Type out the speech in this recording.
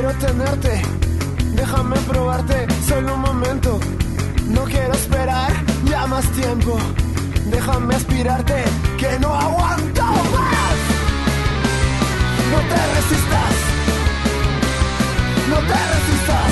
Quiero tenerte, déjame probarte, solo un momento. No quiero esperar ya más tiempo. Déjame aspirarte, que no aguanto más. No te resistas, no te resistas.